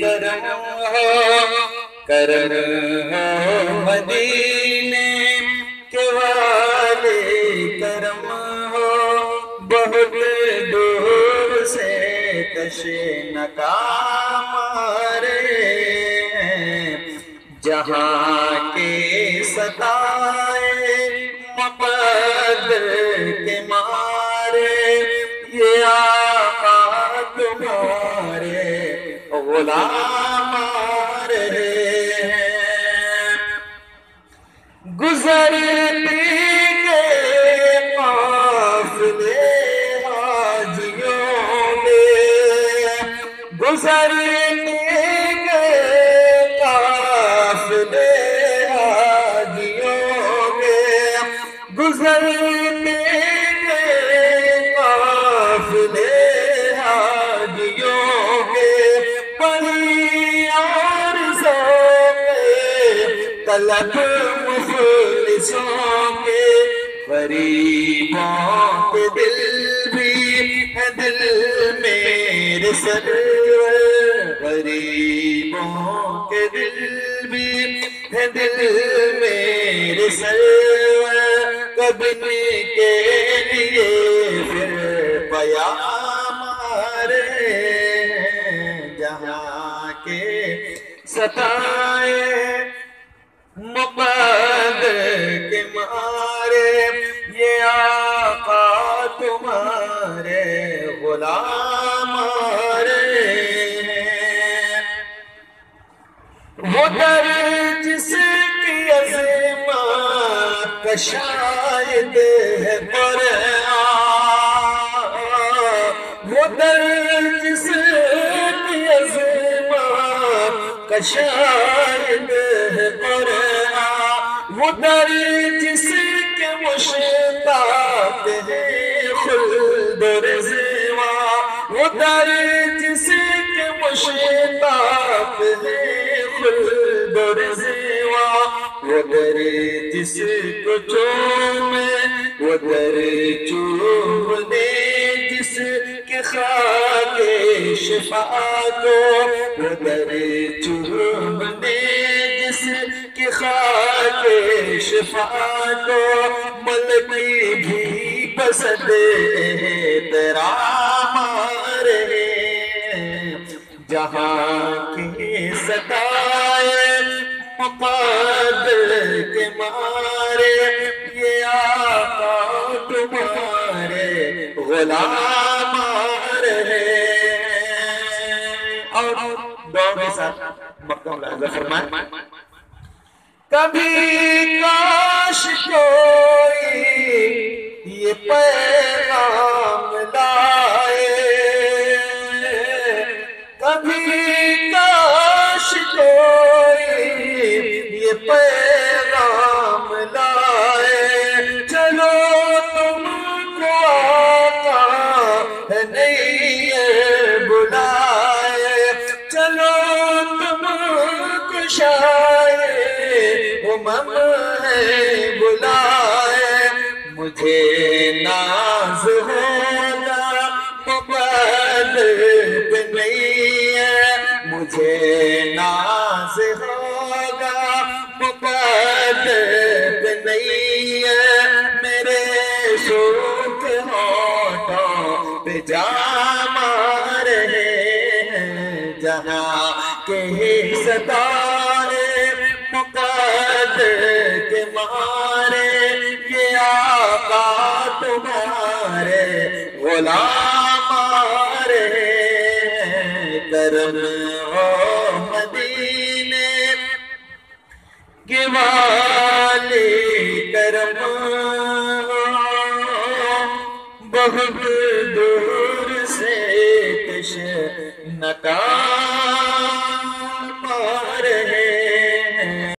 کرم ہو کرم ہو مدینے کے والے کرم ہو۔ بہت دور سے کش نکام جہاں کے ستائے مقدر کے مارے غلام رہے ہیں گزرتی کے قافلے حاجیوں میں گزرتی کے میں پڑھی اور طلب مخلصوں کے غریبوں کے دل بھی ہے دل میرے سرور غریبوں کے دل بھی ہے دل میرے سرور کبھی کے لیے پھر ستائے مقدر کے مارے، یہ آقا تمہارے غلام رہے ہیں۔ وہ در جس کی عظمت کا شاید ہے قرآن وہ در عظمت کا شاید ہے قرآن وہ در جس کے مشتاق ہے خلد و رضوا وہ در جس کے مشتاق ہے خلد و رضوا وہ در کو در چومنے جس شفا کو وہ در چومنے جس کے خاک شفا کو ملکی بھی پسند تیرا مارے جہاں کی ستائے مقادر کے مارے، یہ آقا تمہارے غلام اور دعا کے ساتھ مکہ ملاحظہ فرمائے کبھی کاش کوئی یہ امم ہے، بلائے مجھے ناز ہوگا مقبل پہ نہیں ہے، مجھے ناز ہوگا مقبل پہ نہیں ہے۔ میرے شوق ہوتوں پہ جام رہے ہیں، جہاں کے ستارے مقدر کے مارے، یہ آقا تمہارے غلام رہے کرم ہو مدینے کے والی کرم بہت دور سے کش نکام رہے۔